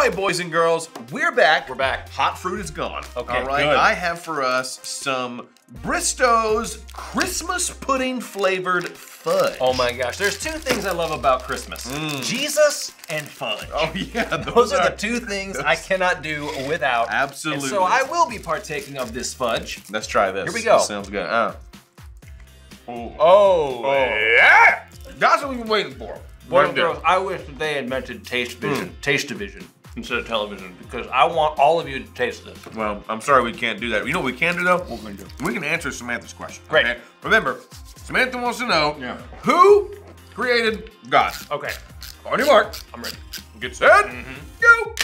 right, boys and girls, we're back. We're back. Hot fruit is gone. Okay, All right, good. I have for us some Bristow's Christmas pudding flavored fudge. Oh my gosh, there's two things I love about Christmas. Jesus and fudge. Mm. Oh yeah, Those are the two things I cannot do without. Absolutely. And so I will be partaking of this fudge. Let's try this. Here we go. This sounds good. Uh. Oh. Oh, yeah! That's what we've been waiting for. Boys and girls, I wish that they had invented taste vision, taste division instead of television because I want all of you to taste this. Well, I'm sorry we can't do that. You know what we can do though? What we can do? We can answer Samantha's question. Great. Okay? Remember, Samantha wants to know Yeah. who created God. Okay, On your mark, I'm ready. get set, mm-hmm. go.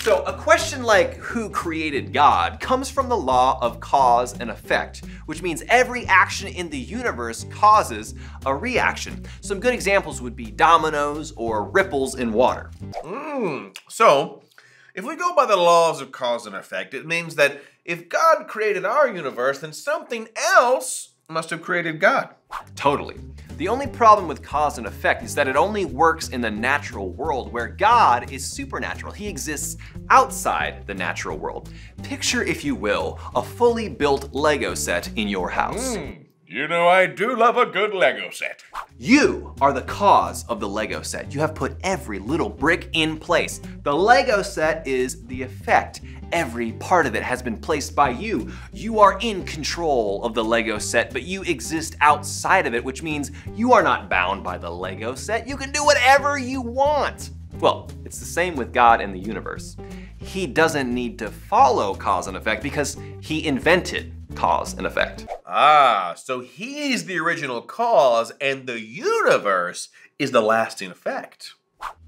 So, a question like who created God comes from the law of cause and effect, which means every action in the universe causes a reaction. Some good examples would be dominoes or ripples in water. Mm. So, if we go by the laws of cause and effect, it means that if God created our universe, then something else must have created God. Totally. The only problem with cause and effect is that it only works in the natural world where God is supernatural. He exists outside the natural world. Picture, if you will, a fully built Lego set in your house. Hmm. You know, I do love a good Lego set. You are the cause of the Lego set. You have put every little brick in place. The Lego set is the effect. Every part of it has been placed by you. You are in control of the Lego set, but you exist outside of it, which means you are not bound by the Lego set. You can do whatever you want. Well, it's the same with God and the universe. He doesn't need to follow cause and effect because he invented cause and effect. Ah, so he's the original cause and the universe is the lasting effect.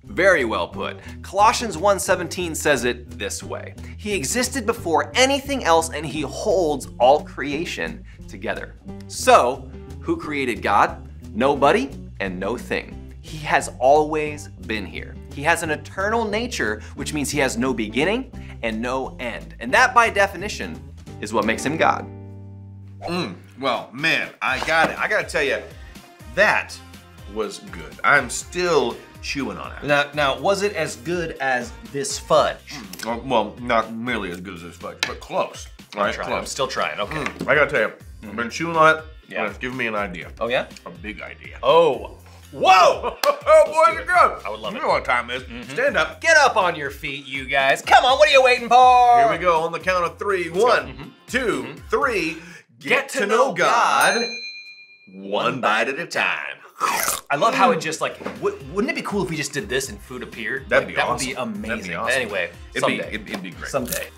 Very well put. Colossians 1:17 says it this way. He existed before anything else and he holds all creation together. So, who created God? Nobody and no thing. He has always been here. He has an eternal nature, which means he has no beginning and no end. And that by definition is what makes him God. Mm, well, man, I got it. I gotta tell you, that was good. I'm still chewing on it. Now, now was it as good as this fudge? Uh, Well, not nearly as good as this fudge, but close. All right, Trying. close. I'm still trying. Okay. Mm, I gotta tell you, I've been chewing on it. Yeah. it's giving me an idea. Oh yeah? A big idea. Oh. Whoa! Oh, boy, you're girls. I would love you it. know what time it is. Stand up. Get up on your feet, you guys. Come on, what are you waiting for? Here we go on the count of three. One, two, three. Get, to know God one bite at a time. I love how it just like, w- wouldn't it be cool if we just did this and food appeared? That'd Like, be that awesome. would be That'd be amazing. awesome. Anyway, It'd someday. be, it'd, it'd be great. someday.